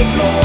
the floor.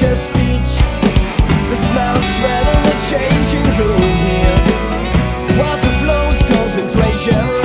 your speech. The smell shred in the changing room here Water flows, concentration.